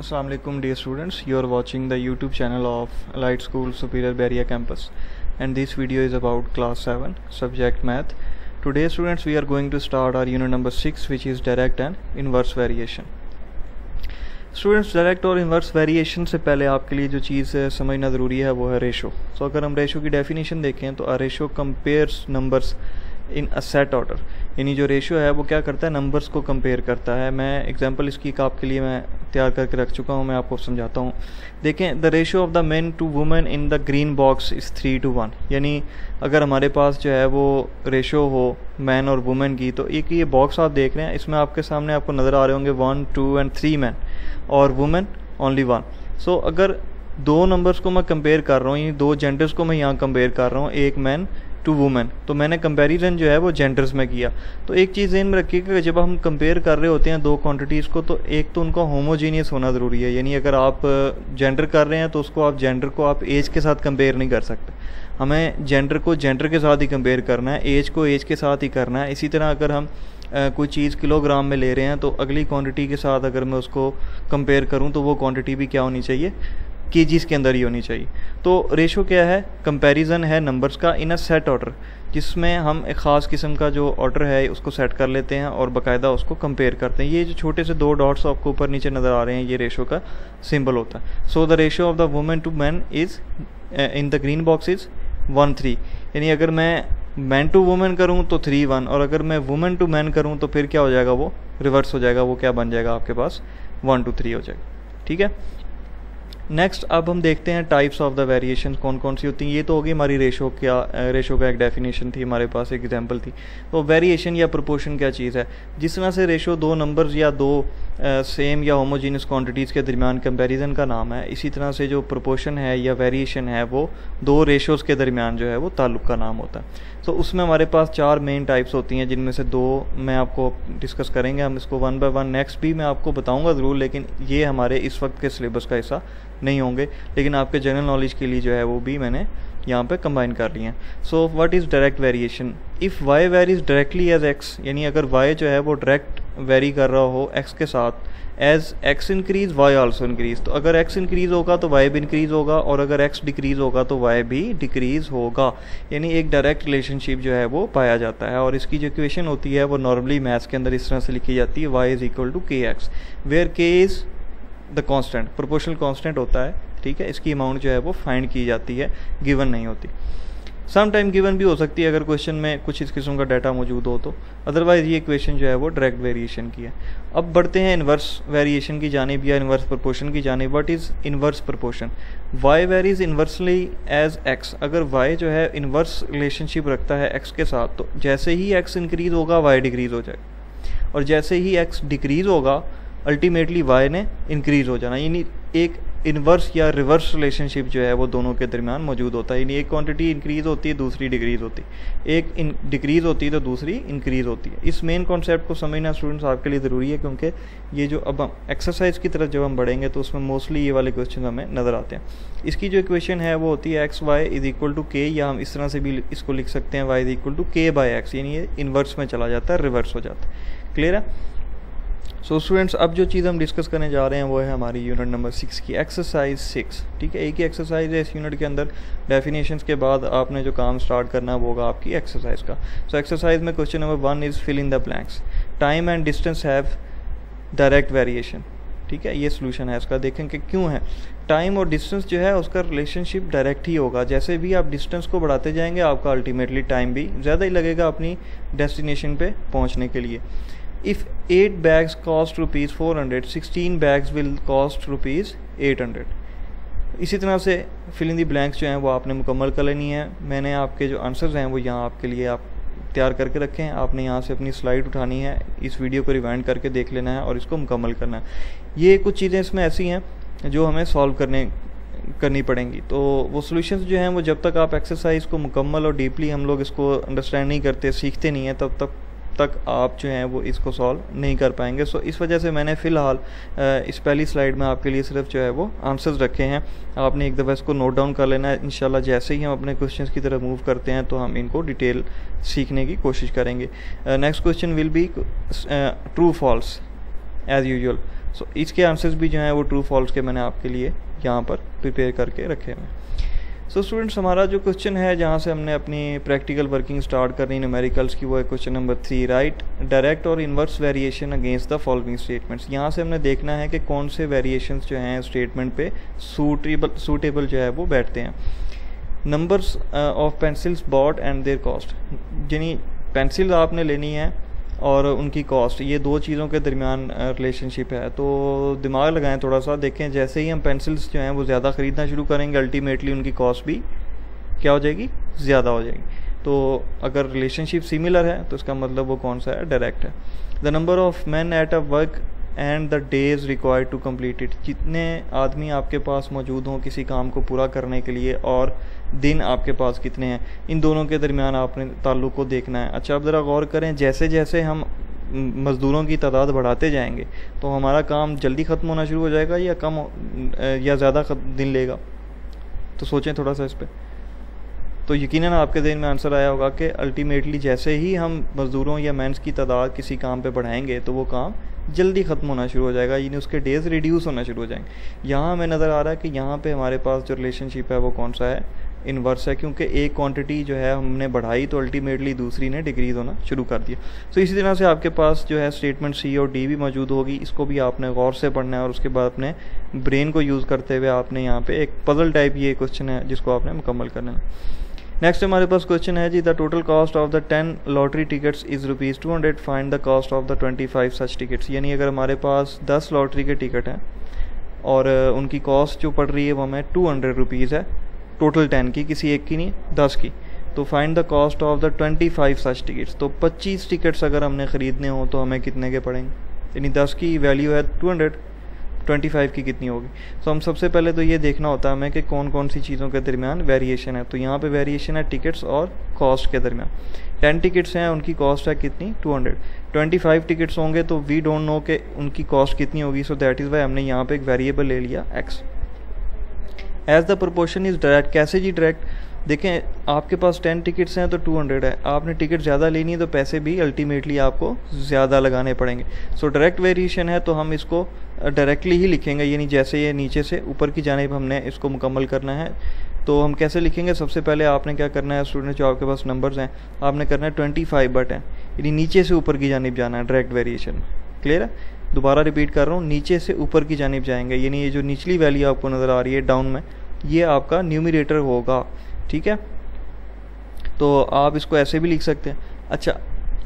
Assalamu alaikum dear students you are watching the YouTube channel of Light School Superior Barrier Campus and this video is about class 7 subject math today students we are going to start our unit number 6 which is direct and inverse variation students direct और inverse variation से पहले आपके लिए जो चीज़ समझना ज़रूरी है वो है रेशो सो so, अगर हम रेशो की डेफिनेशन देखें तो a ratio compares numbers in a set order यानी जो रेशियो है, वो क्या करता है? नंबर्स को कंपेयर करता है। मैं एग्जांपल इसकी एक आपके लिए मैं तैयार करके रख चुका हूँ, मैं आपको समझाता हूँ। देखें the ratio of the man to women in the green box is three to one यानी अगर हमारे पास जो है, वो रेशियो हो मैन और वुमेन की तो एक ये बॉक्स आप देख रहे हैं, इसमें आपके सामने आपको नज़र आ रहे होंगे one two and three man और वुमेन ओनली वन सो अगर दो नंबर्स को मैं कंपेयर कर रहा हूँ दो जेंडर्स को मैं यहाँ कंपेयर कर रहा हूँ, एक मैन टू वुमेन। तो मैंने कंपैरिजन जो है वो जेंडर्स में किया। तो एक चीज़ इन में रखिएगा जब हम कंपेयर कर रहे होते हैं दो क्वांटिटीज़ को तो एक तो उनका होमोजीनियस होना ज़रूरी है। यानी अगर आप जेंडर कर रहे हैं तो उसको आप जेंडर को आप एज के साथ कंपेयर नहीं कर सकते। हमें जेंडर को जेंडर के साथ ही कंपेयर करना है एज को एज के साथ ही करना है। इसी तरह अगर हम कोई चीज़ किलोग्राम में ले रहे हैं तो अगली क्वांटिटी के साथ अगर मैं उसको कंपेयर करूँ तो वो क्वांटिटी भी क्या होनी चाहिए? के के अंदर ही होनी चाहिए। तो रेशो क्या है? कंपैरिजन है नंबर्स का इन अ सेट ऑर्डर जिसमें हम एक ख़ास किस्म का जो ऑर्डर है, उसको सेट कर लेते हैं और बाकायदा उसको कंपेयर करते हैं। ये जो छोटे से दो डॉट्स आपको ऊपर नीचे नज़र आ रहे हैं, ये रेशो का सिंबल होता है। So the ratio of the women to man is in the green box is one three यानी अगर मैं मैन टू वुमेन करूँ तो थ्री वन और अगर मैं वुमेन टू मैन करूँ तो फिर क्या हो जाएगा वो? रिवर्स हो जाएगा, वो क्या बन जाएगा आपके पास? वन टू थ्री हो जाएगा। ठीक है? नेक्स्ट अब हम देखते हैं टाइप्स ऑफ़ द वेरिएशन कौन कौन सी होती हैं। ये तो होगी हमारी रेशो क्या रेशो का एक डेफिनेशन थी, हमारे पास एक एग्जांपल थी। तो वेरिएशन या प्रोपोर्शन क्या चीज़ है? जिस तरह से रेशो दो नंबर्स या दो सेम या होमोजीनियस क्वांटिटीज़ के दरमियान कंपैरिजन का नाम है, इसी तरह से जो प्रोपोर्शन है या वेरिएशन है, वो दो रेशोज़ के दरमियान जो है, वो ताल्लुक का नाम होता है। तो उसमें हमारे पास चार मेन टाइप्स होती हैं, जिनमें से दो मैं आपको डिस्कस करेंगे, हम इसको वन बाय वन नेक्स्ट भी मैं आपको बताऊँगा ज़रूर, लेकिन ये हमारे इस वक्त के सिलेबस का हिस्सा नहीं होंगे, लेकिन आपके जनरल नॉलेज के लिए जो है वो भी मैंने यहाँ पे कंबाइन कर लिए हैं। So what is direct variation if y varies directly as x यानी अगर वाई जो है वो डायरेक्ट वेरी कर रहा हो एक्स के साथ as x increase y also increase तो अगर एक्स इंक्रीज होगा तो वाई भी इंक्रीज होगा, और अगर एक्स डिक्रीज होगा तो वाई भी डिक्रीज होगा। यानी एक डायरेक्ट रिलेशनशिप जो है वो पाया जाता है, और इसकी जो इक्वेशन होती है वो नॉर्मली मैथ्स के अंदर इस तरह से लिखी जाती है y is equal to k x where k is the constant proportional constant होता है, ठीक है? इसकी अमाउंट जो है वो फाइंड की जाती है गिवन नहीं होती। सम टाइम गिवन भी हो सकती है, अगर क्वेश्चन में कुछ इस किस्म का डाटा मौजूद हो तो। अदरवाइज़ ये क्वेश्चन जो है वो डायरेक्ट वेरिएशन की है। अब बढ़ते हैं इन्वर्स वेरिएशन की जानेब या इन्वर्स प्रपोर्शन की जानेब। What is inverse proportion y varies inversely as x अगर वाई जो है इन्वर्स रिलेशनशिप रखता है एक्स के साथ तो जैसे ही एक्स इंक्रीज होगा वाई डिक्रीज हो जाएगा। और जैसे ही एक्स डिक्रीज होगा अल्टीमेटली वाई ने इंक्रीज हो जाना। यानी एक इन्वर्स या रिवर्स रिलेशनशिप जो है वो दोनों के दरमियान मौजूद होता है। यानी एक क्वांटिटी इंक्रीज होती है, दूसरी डिक्रीज होती है। एक डिक्रीज होती है तो दूसरी इंक्रीज होती है। इस मेन कॉन्सेप्ट को समझना स्टूडेंट्स आपके लिए ज़रूरी है क्योंकि ये जो अब हम एक्सरसाइज की तरफ़ जब हम बढ़ेंगे तो उसमें मोस्टली ये वाले क्वेश्चन हमें नज़र आते हैं। इसकी जो इक्वेशन है वो होती है x y is equal to k या हम इस तरह से भी इसको लिख सकते हैं y is equal to k by x यानी ये इन्वर्स में चला जाता है रिवर्स हो जाता है। क्लियर है? सो स्टूडेंट्स अब जो चीज़ हम डिस्कस करने जा रहे हैं वो है हमारी यूनिट नंबर सिक्स की एक्सरसाइज सिक्स ठीक है? एक ही एक्सरसाइज है इस यूनिट के अंदर। डेफिनेशन के बाद आपने जो काम स्टार्ट करना वो होगा आपकी एक्सरसाइज का। सो so, एक्सरसाइज में question number one is fill in the blanks time and distance have direct variation ठीक है? ये सोल्यूशन है इसका। देखें कि क्यों है। टाइम और डिस्टेंस जो है उसका रिलेशनशिप डायरेक्ट ही होगा। जैसे भी आप डिस्टेंस को बढ़ाते जाएँगे आपका अल्टीमेटली टाइम भी ज़्यादा ही लगेगा अपनी डेस्टिनेशन पे पहुँचने के लिए। If 8 bags cost rupees 400 16 bags will cost rupees 800 इसी तरह से फिल इन दी ब्लैंक्स जो हैं, वो आपने मुकम्मल कर लेनी है। मैंने आपके जो आंसर्स हैं, वो यहाँ आपके लिए आप तैयार करके रखे हैं। आपने यहाँ से अपनी स्लाइड उठानी है। इस वीडियो को रिवाइंड करके देख लेना है और इसको मुकम्मल करना है। ये कुछ चीज़ें इसमें ऐसी हैं, जो हमें सॉल्व करने, करनी पड़ेंगी। तो वो सोल्यूशन जो हैं, वो जब तक आप एक्सरसाइज को मुकम्मल और डीपली हम लोग इसको अंडरस्टैंड नहीं करते, सीखते नहीं हैं, तब तक तक आप जो हैं वो इसको सॉल्व नहीं कर पाएँगे। सो इस वजह से मैंने फ़िलहाल इस पहली स्लाइड में आपके लिए सिर्फ़ जो है वो आंसर्स रखे हैं। आपने एक दफ़ा इसको नोट डाउन कर लेना है। इन जैसे ही हम अपने क्वेश्चन की तरफ़ मूव करते हैं तो हम इनको डिटेल सीखने की कोशिश करेंगे। Next question will be true false as usual so इसके आंसर्स भी जो हैं वो ट्रू फॉल्स के मैंने आपके लिए यहाँ पर प्रिपेयर करके रखे हैं। सो so, स्टूडेंट्स हमारा जो क्वेश्चन है जहाँ से हमने अपनी प्रैक्टिकल वर्किंग स्टार्ट करनी न्यूमेरिकल्स की वो है question number three write direct और inverse variation against the following statements यहाँ से हमने देखना है कि कौन से वेरिएशन जो हैं स्टेटमेंट पे सूटेबल सूटेबल जो है वो बैठते हैं। Numbers of pencils bought and their cost यानी पेंसिल आपने लेनी है और उनकी कॉस्ट ये दो चीज़ों के दरमियान रिलेशनशिप है। तो दिमाग लगाएँ थोड़ा सा देखें जैसे ही हम पेंसिल्स जो हैं वो ज़्यादा ख़रीदना शुरू करेंगे अल्टीमेटली उनकी कॉस्ट भी क्या हो जाएगी? ज़्यादा हो जाएगी। तो अगर रिलेशनशिप सिमिलर है तो इसका मतलब वो कौन सा है? डायरेक्ट है। The number of man at a work and the days required to complete it जितने आदमी आपके पास मौजूद हों किसी काम को पूरा करने के लिए और दिन आपके पास कितने हैं, इन दोनों के दरमियान आपने ताल्लुक को देखना है। अच्छा आप ज़रा गौर करें जैसे जैसे हम मज़दूरों की तादाद बढ़ाते जाएँगे तो हमारा काम जल्दी ख़त्म होना शुरू हो जाएगा या कम या ज़्यादा दिन लेगा? तो सोचें थोड़ा सा इस पर तो यकीनन आपके दिन में आंसर आया होगा कि अल्टीमेटली जैसे ही हम मज़दूरों या मैंस की तादाद किसी काम पे बढ़ाएँगे तो वो काम जल्दी ख़त्म होना शुरू हो जाएगा। यानी उसके डेज़ रिड्यूस होना शुरू हो जाएँगे। यहाँ हमें नज़र आ रहा है कि यहाँ पे हमारे पास जो रिलेशनशिप है वो कौन सा है? इन्वर्स है क्योंकि एक क्वांटिटी जो है हमने बढ़ाई तो अल्टीमेटली दूसरी ने डिक्रीज होना शुरू कर दिया। सो so, इसी तरह से आपके पास जो है स्टेटमेंट सी और डी भी मौजूद होगी। इसको भी आपने गौर से पढ़ना है और उसके बाद अपने ब्रेन को यूज़ करते हुए आपने यहाँ पे एक पजल टाइप ये क्वेश्चन है जिसको आपने मुकम्मल करना है। नेक्स्ट हमारे पास क्वेश्चन है जी the total cost of the ten lottery tickets is rupees two hundred find the cost of the twenty five such tickets यानी अगर हमारे पास दस लॉटरी के टिकट हैं, और उनकी कॉस्ट जो पड़ रही है वो हमें टू हंड्रेड रुपीज़ है टोटल टेन की, किसी एक की नहीं, दस की. तो find the cost of the twenty five such tickets तो पच्चीस टिकट्स अगर हमने ख़रीदने हों तो हमें कितने के पड़ेंगे? यानी दस की वैल्यू है टू हंड्रेड ट्वेंटी फाइव की कितनी होगी? तो हम सबसे पहले तो ये देखना होता है हमें कि कौन कौन सी चीज़ों के दरमियान वेरिएशन है। तो यहाँ पे वेरिएशन है टिकट्स और कॉस्ट के दरमियान। टेन टिकट्स हैं, उनकी कॉस्ट है कितनी? Two hundred twenty five tickets होंगे तो वी डोंट नो कि उनकी कॉस्ट कितनी होगी। सो दैट इज़ वाई हमने यहाँ पे एक वेरिएबल ले लिया x as the proportion is direct कैसे जी डायरेक्ट देखें, आपके पास टेन टिकट्स हैं तो टू हंड्रेड है। आपने टिकट ज़्यादा लेनी है तो पैसे भी अल्टीमेटली आपको ज़्यादा लगाने पड़ेंगे। सो डायरेक्ट वेरिएशन है तो हम इसको डायरेक्टली ही लिखेंगे, यानी जैसे ये नीचे से ऊपर की जानब हमने इसको मुकम्मल करना है। तो हम कैसे लिखेंगे? सबसे पहले आपने क्या करना है स्टूडेंट जो आपके पास नंबर्स हैं, आपने करना है ट्वेंटी फाइव बट है यानी नीचे से ऊपर की जानब जाना है डायरेक्ट वेरिएशन क्लियर है? दोबारा रिपीट कर रहा हूँ, नीचे से ऊपर की जानब जाएँगे। यानी ये जो निचली वैल्यू आपको नज़र आ रही है डाउन में, ये आपका न्यूमिनेटर होगा। ठीक है? तो आप इसको ऐसे भी लिख सकते हैं। अच्छा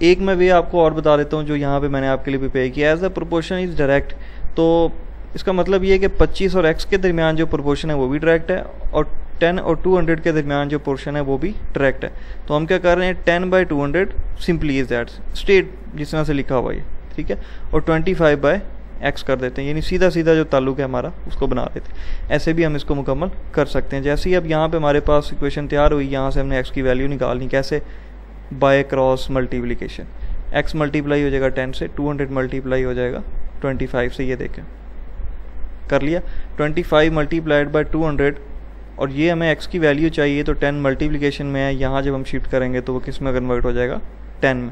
एक मैं वे आपको और बता देता हूँ जो यहाँ पे मैंने आपके लिए प्रिपेयर किया। As the proportion is direct तो इसका मतलब ये है कि 25 और x के दरमियान जो प्रोपोर्शन है वो भी डायरेक्ट है और 10 और 200 के दरमियान जो पोर्शन है वो भी डायरेक्ट है। तो हम क्या कर रहे हैं? 10 by two hundred simply is that state जिस तरह से लिखा हुआ है, ठीक है? और 25 बाय एक्स कर देते हैं। यानी सीधा सीधा जो ताल्लुक है हमारा, उसको बना देते हैं। ऐसे भी हम इसको मुकम्मल कर सकते हैं। जैसे ही अब यहाँ पे हमारे पास इक्वेशन तैयार हुई, यहाँ से हमने एक्स की वैल्यू निकालनी, कैसे? By cross multiplication x multiply हो जाएगा टेन से टू हंड्रेड मल्टीप्लाई हो जाएगा ट्वेंटी फाइव से, ये देखें। कर लिया? Twenty five multiplied by two hundred और ये हमें एक्स की वैल्यू चाहिए तो टेन मल्टीप्लिकेशन में है। यहाँ जब हम शिफ्ट करेंगे तो वो किसमें कन्वर्ट हो जाएगा? टेन में।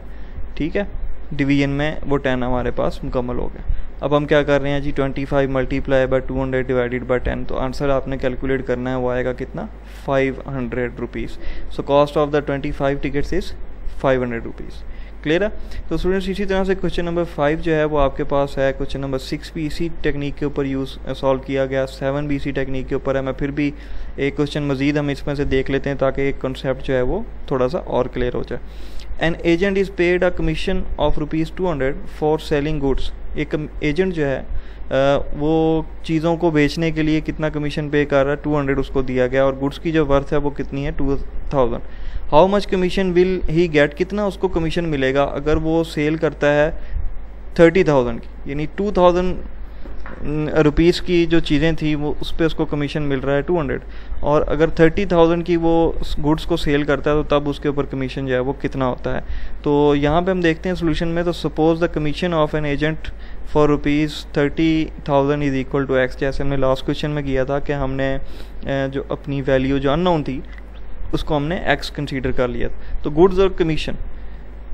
ठीक है? डिवीज़न में वो टेन हमारे पास मुकम्मल हो गया। अब हम क्या कर रहे हैं जी? Twenty five multiply by two hundred divided by ten तो आंसर आपने कैलकुलेट करना है, वो आएगा कितना? Five hundred rupees so cost of the twenty five tickets is five hundred rupees clear है? तो स्टूडेंट्स इसी तरह से क्वेश्चन नंबर फाइव जो है, वो आपके पास है। क्वेश्चन नंबर सिक्स भी इसी टेक्निक के ऊपर यूज़ सॉल्व किया गया। सेवन भी इसी टेक्निक के ऊपर है। मैं फिर भी एक क्वेश्चन मजीद हम इसमें से देख लेते हैं, ताकि एक कॉन्सेप्ट जो है, वो थोड़ा सा और क्लियर हो जाए। An agent is paid a commission of rupees two hundred for selling goods एक एजेंट जो है वो चीज़ों को बेचने के लिए कितना कमीशन पे कर रहा है? टू हंड्रेड उसको दिया गया और गुड्स की जो वर्थ है वो कितनी है? Two thousand how much commission will he get कितना उसको कमीशन मिलेगा? अगर वो सेल करता है थर्टी थाउज़ेंड की, यानी टू थाउज़ेंड रुपीज़ की जो चीज़ें थी, वो उस पर उसको कमीशन मिल रहा है टू हंड्रेड और अगर थर्टी थाउज़ेंड की वो गुड्स को सेल करता है तो तब उसके ऊपर कमीशन जो है, वो कितना होता है? तो यहाँ पे हम देखते हैं सोल्यूशन में तो suppose the commission of an agent for rupees thirty thousand is equal to x जैसे हमने लास्ट क्वेश्चन में किया था कि हमने जो अपनी वैल्यू जो अननोन थी, उसको हमने एक्स कंसीडर कर लिया। तो गुड्स और कमीशन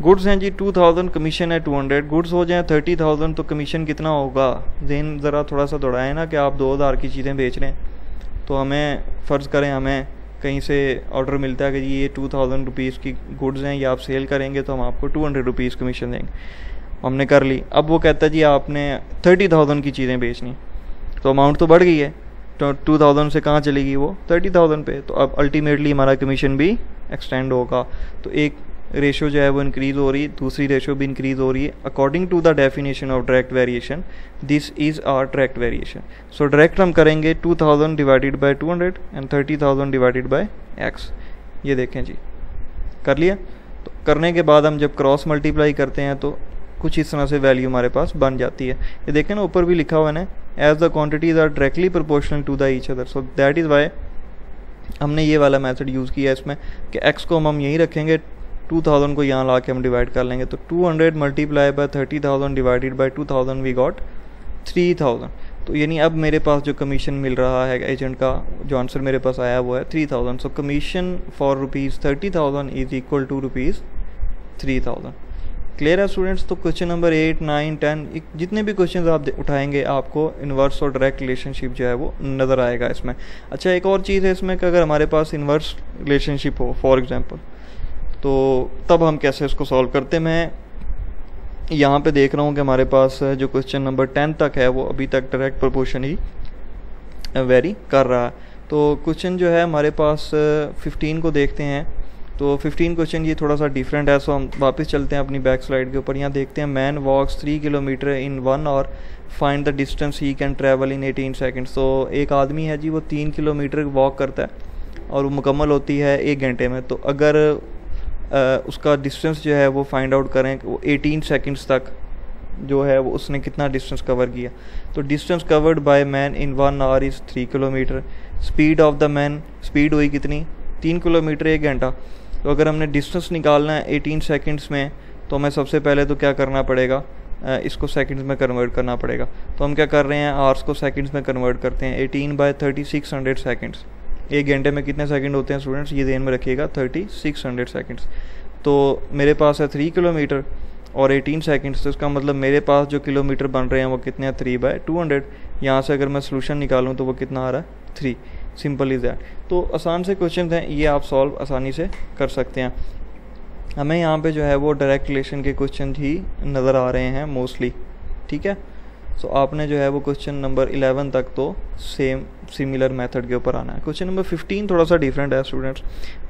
गुड्स हैं जी टू थाउज़ेंड कमीशन है टू हंड्रेड गुड्स हो जाए थर्टी थाउज़ेंड तो कमीशन कितना होगा? जेन ज़रा थोड़ा सा दौड़ाएँ ना कि आप दो हज़ार की चीज़ें बेच रहे हैं। तो हमें फ़र्ज़ करें, हमें कहीं से ऑर्डर मिलता है कि जी, ये टू थाउज़ेंड रुपीज़ की गुड्स हैं, या आप सेल करेंगे तो हम आपको टू हंड्रेड रुपीज़ कमीशन देंगे। हमने कर ली। अब वो कहता है, जी, आपने थर्टी थाउज़ेंड की चीज़ें बेचनी तो अमाउंट तो बढ़ गई है। तो टू थाउज़ेंड से कहाँ चलेगी वो? थर्टी थाउज़ेंड पे। तो अब अल्टीमेटली हमारा कमीशन भी एक्सटेंड होगा। तो एक रेशो जो है वो इंक्रीज़ हो रही है, दूसरी रेशो भी इंक्रीज़ हो रही है. According to the definition of direct variation this is our direct variation so direct हम करेंगे 2000 divided by 200 and 30000 divided by x ये देखें जी. कर लिया? तो करने के बाद हम जब क्रॉस मल्टीप्लाई करते हैं तो कुछ इस तरह से वैल्यू हमारे पास बन जाती है. ये देखें ना, ऊपर भी लिखा हुआ है ना as the quantities are directly proportional to the each other so that is why हमने ये वाला मेथड यूज़ किया इसमें, कि एक्स को हम यहीं रखेंगे टू थाउज़ेंड को यहाँ ला के हम डिवाइड कर लेंगे तो two hundred multiply by thirty thousand divided by two thousand we got three thousand तो यानी अब मेरे पास जो कमीशन मिल रहा है एजेंट का, जो आंसर मेरे पास आया वो है three thousand so commission for rupees thirty thousand is equal to rupees three thousand clear है स्टूडेंट्स तो question number eight nine ten जितने भी क्वेश्चन आप उठाएँगे आपको इन्वर्स और डायरेक्ट रिलेशनशिप जो है वो नज़र आएगा इसमें। अच्छा एक और चीज़ है इसमें कि अगर हमारे पास इन्वर्स रिलेशनशिप हो फॉर एग्जांपल तो तब हम कैसे इसको सॉल्व करते मैं यहाँ पे देख रहा हूँ कि हमारे पास जो क्वेश्चन नंबर टेन तक है, वो अभी तक डायरेक्ट प्रोपोर्शन ही वेरी कर रहा है। तो क्वेश्चन जो है, हमारे पास फिफ्टीन को देखते हैं। तो 15 क्वेश्चन ये थोड़ा सा डिफरेंट है सो हम वापस चलते हैं अपनी बैक स्लाइड के ऊपर। यहाँ देखते हैं man walks three kilometre in one और find the distance he can travel in 18 seconds तो एक आदमी है जी, वो तीन किलोमीटर वॉक करता है और वो मुकम्मल होती है एक घंटे में। तो अगर उसका डिस्टेंस जो है वो फाइंड आउट करें वो 18 सेकंड्स तक जो है वो उसने कितना डिस्टेंस कवर किया। तो distance covered by man in one hour is three kilometre speed of the man speed हुई कितनी? तीन किलोमीटर एक घंटा। तो अगर हमने डिस्टेंस निकालना है एटीन सेकेंड्स में तो हमें सबसे पहले तो क्या करना पड़ेगा? इसको सेकंड्स में कन्वर्ट करना पड़ेगा। तो हम क्या कर रहे हैं? आवर्स को सेकंड्स में कन्वर्ट करते हैं। Eighteen by thirty six hundred seconds एक घंटे में कितने सेकंड होते हैं स्टूडेंट्स ये ध्यान में रखिएगा थर्टी सिक्स हंड्रेड सेकेंड्स तो मेरे पास है थ्री किलोमीटर और एटीन सेकेंड्स तो इसका मतलब मेरे पास जो किलोमीटर बन रहे हैं, वो कितने हैं? थ्री बाय टू हंड्रेड यहाँ से अगर मैं सोल्यूशन निकालूँ तो वो कितना आ रहा है? थ्री सिंपल इज़ दैट तो आसान से क्वेश्चन हैं, ये आप सॉल्व आसानी से कर सकते हैं. हमें यहाँ पे जो है वो डायरेक्ट रिलेशन के क्वेश्चन ही नज़र आ रहे हैं मोस्टली ठीक है? सो so, आपने जो है वो क्वेश्चन नंबर इलेवन तक तो सेम सिमिलर मेथड के ऊपर आना है। क्वेश्चन नंबर फिफ्टीन थोड़ा सा डिफरेंट है स्टूडेंट्स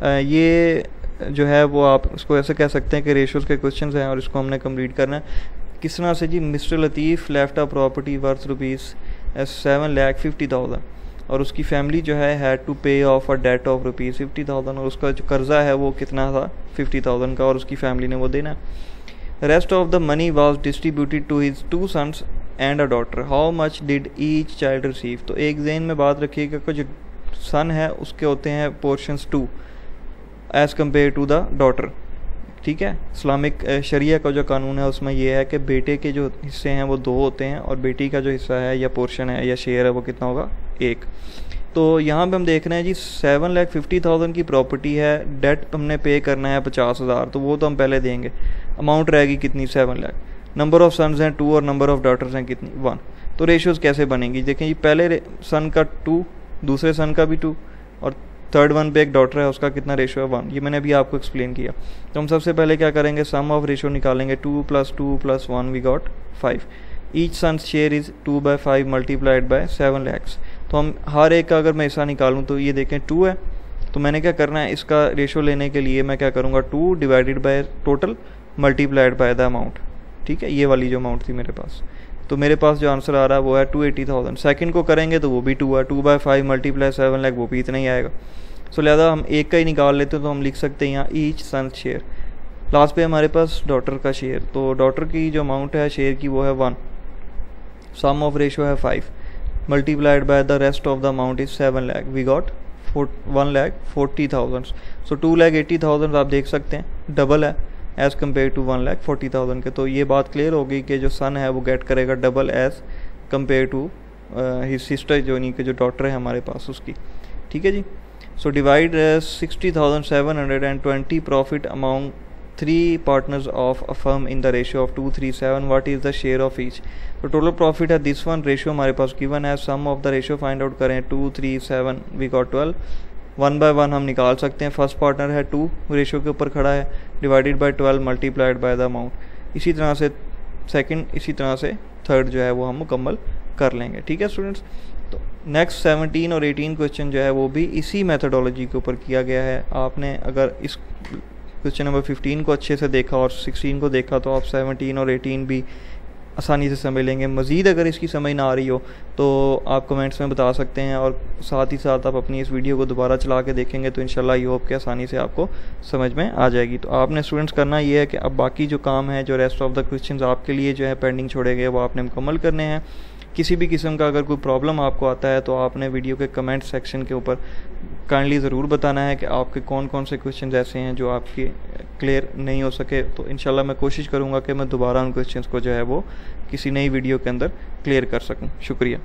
ये जो है वो आप उसको ऐसे कह सकते हैं कि रेशोज़ के क्वेश्चन हैं और इसको हमने कंप्लीट करना है। किस तरह से जी mister Latif left a property worth rupees seven lakh fifty thousand और उसकी फैमिली जो है had to pay off a debt of rupees fifty thousand और उसका जो कर्ज़ा है वो कितना था? फिफ्टी थाउज़ेंड का और उसकी फैमिली ने वो देना rest of the money was distributed to his two sons and a daughter how much did each child receive तो एक जेन में बात रखिएगा कि जो सन है, उसके होते हैं portions two as compare to the daughter ठीक है? इस्लामिक शरिया का जो कानून है, उसमें यह है कि बेटे के जो हिस्से हैं, वो दो होते हैं और बेटी का जो हिस्सा है, या पोर्शन है, या शेयर है, वो कितना होगा? एक. तो यहाँ पे हम देख रहे हैं जी सेवन लैख फिफ्टी थाउज़ेंड की प्रॉपर्टी है डेट हमने पे करना है पचास हज़ार तो वो तो हम पहले देंगे. अमाउंट रहेगी कितनी? Seven lakh number of sons हैं टू और नंबर ऑफ़ डॉटर्स हैं कितनी? वन तो रेशियोज़ कैसे बनेंगी? देखें ये पहले सन का टू दूसरे सन का भी टू और थर्ड वन पे एक डॉटर है, उसका कितना रेशियो है? वन ये मैंने अभी आपको एक्सप्लेन किया। तो हम सबसे पहले क्या करेंगे? सम ऑफ़ रेशियो निकालेंगे। Two plus two plus one we got five each son share is two by five multiplied by seven lakhs तो हम हर एक का अगर मैं हिस्सा निकालूँ तो ये देखें टू है। तो मैंने क्या करना है? इसका रेशियो लेने के लिए मैं क्या करूँगा? Two divided by total multiplied by the amount ठीक है ये वाली जो अमाउंट थी मेरे पास। तो मेरे पास जो आंसर आ रहा है वो है टू एटी थाउज़ेंड सेकेंड को करेंगे तो वो भी टू है। Two by five multiply seven lakh वो भी इतना ही आएगा। सो so, लिहाजा हम एक का ही निकाल लेते हैं तो हम लिख सकते हैं यहाँ ईच सन शेयर लास्ट पे हमारे पास डॉटर का शेयर तो डॉटर की जो अमाउंट है शेयर की वो है वन sum of ratio है 5 multiplied by the rest of the amount is 7 lakh one got 1 lakh 40,000 so 2 lakh 80,000 आप देख सकते हैं। डबल है। As compare to one lakh forty thousand के। तो ये बात क्लियर होगी कि जो सन है, वो गेट करेगा double as compare to his sister जो नहीं कि, जो डॉटर है हमारे पास उसकी। ठीक है जी? So divide sixty thousand seven hundred and twenty profit amount three partners of a firm in the ratio of two three seven what is the share of each तो टोटल प्रॉफिट है this one ratio हमारे पास given है। Sum of the ratio find out करें two three seven we got twelve one by one हम निकाल सकते हैं। फ़र्स्ट पार्टनर है टू रेशियो के ऊपर खड़ा है। Divided by twelve multiplied by the amount इसी तरह से सेकंड इसी तरह से थर्ड जो है वो हम मुकम्मल कर लेंगे। ठीक है स्टूडेंट्स तो नेक्स्ट सेवनटीन और एटीन क्वेश्चन जो है वो भी इसी मेथडोलॉजी के ऊपर किया गया है। आपने अगर इस क्वेश्चन नंबर फिफ्टीन को अच्छे से देखा और सिक्सटीन को देखा तो आप सेवनटीन और एटीन भी आसानी से समझ लेंगे। मज़ीद अगर इसकी समझ ना आ रही हो तो आप कमेंट्स में बता सकते हैं और साथ ही साथ आप अपनी इस वीडियो को दोबारा चला के देखेंगे तो इनशाला ये होप के आसानी से आपको समझ में आ जाएगी। तो आपने स्टूडेंट्स करना ये है कि अब बाकी जो काम है, जो रेस्ट ऑफ़ द क्वेश्चन आपके लिए जो है पेंडिंग छोड़े गए, वो आपने मुकम्मल करने हैं। किसी भी किस्म का अगर कोई प्रॉब्लम आपको आता है तो आपने वीडियो के कमेंट सेक्शन के ऊपर काइंडली ज़रूर बताना है कि आपके कौन कौन से क्वेश्चन ऐसे हैं जो आपके क्लियर नहीं हो सके। तो इन मैं कोशिश करूँगा कि मैं दोबारा उन क्वेश्चन को जो है वो किसी नई वीडियो के अंदर क्लियर कर सकूँ। शुक्रिया।